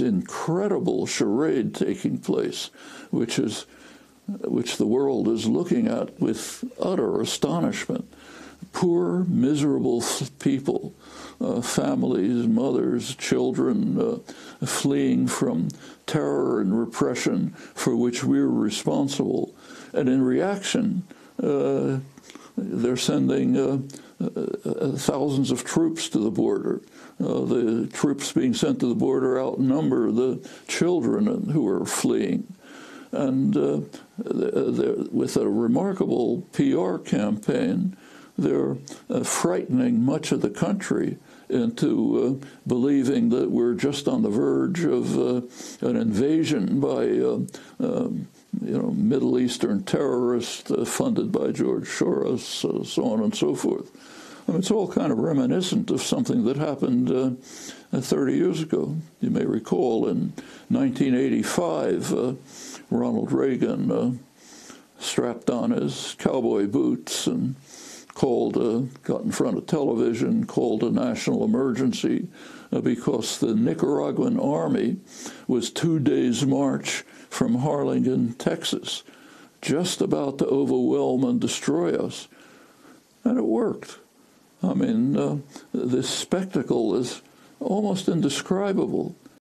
incredible charade taking place, which is which the world is looking at with utter astonishment. Poor, miserable people, uh, families, mothers, children, uh, fleeing from terror and repression for which we're responsible. And in reaction, uh, they're sending uh, thousands of troops to the border. Uh, the troops being sent to the border outnumber the children who are fleeing. And uh, with a remarkable PR campaign, they're uh, frightening much of the country into uh, believing that we're just on the verge of uh, an invasion by uh, um, you know, Middle Eastern terrorists uh, funded by George Soros, uh, so on and so forth. I mean, it's all kind of reminiscent of something that happened uh, 30 years ago. You may recall in 1985, uh, Ronald Reagan uh, strapped on his cowboy boots and called, uh, got in front of television, called a national emergency because the Nicaraguan army was two days' march from Harlingen, Texas, just about to overwhelm and destroy us. And it worked. I mean, uh, this spectacle is almost indescribable.